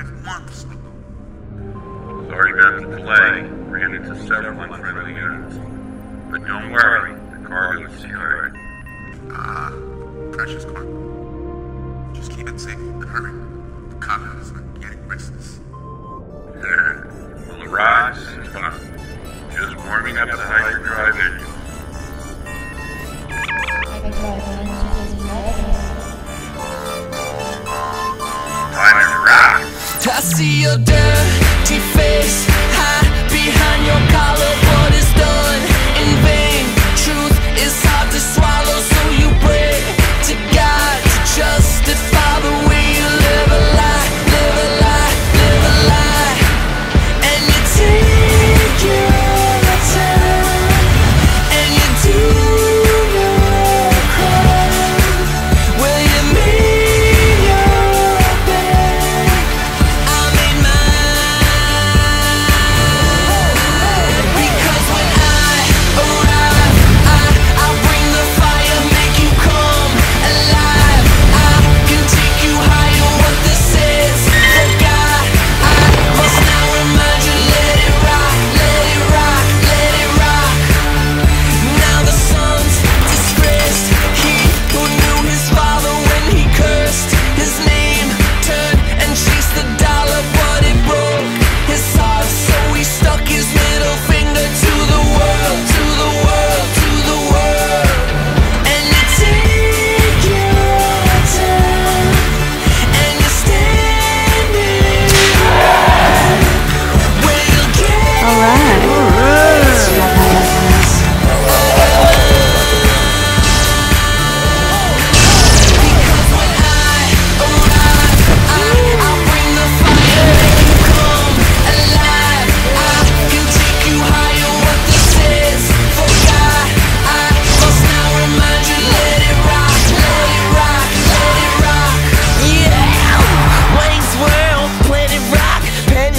scheduled to arrive months ago. Sorry about the delay. Ran into several unfriendly units. But don't worry, the cargo is secured. Ah, precious cargo. Just keep it safe and hurry. The coppers are getting restless. we'll arrive as soon as possible. Just warming up the hyperdrive engine. I see your dirty face hide behind your collar.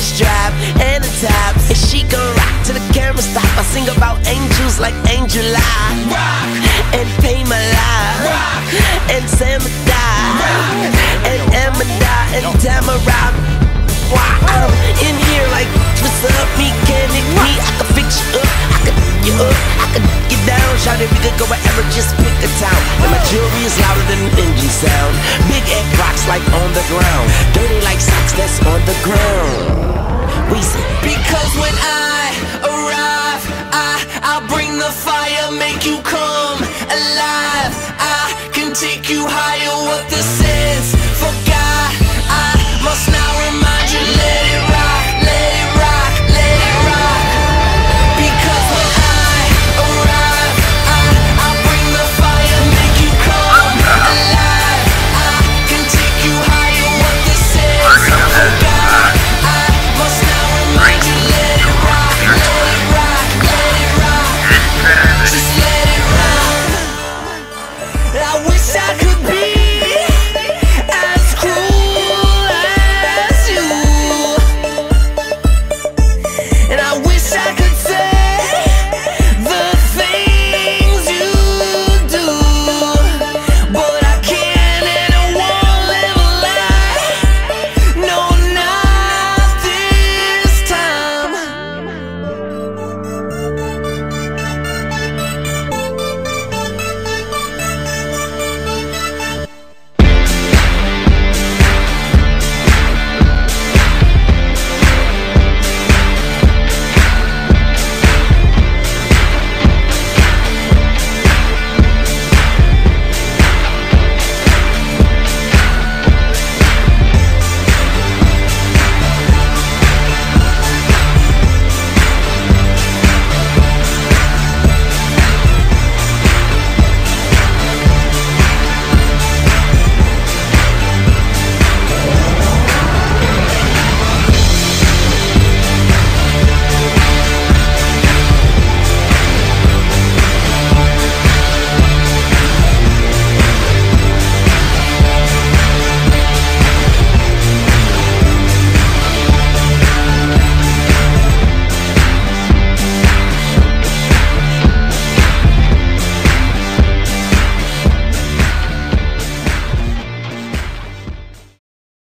Penny's Drive, and the top. And she gon' rock to the camera stop. I sing about angels like Angel I rock and pay my life rock and Samadai and Amada and Tamara. Why I'm in here like what's up? Me can it me? I can fix you up. I can you up. I can get down. Shout it, we could go wherever. Just pick a town. And my jewelry is louder than an engine sound. Like on the ground. Dirty like socks that's on the ground.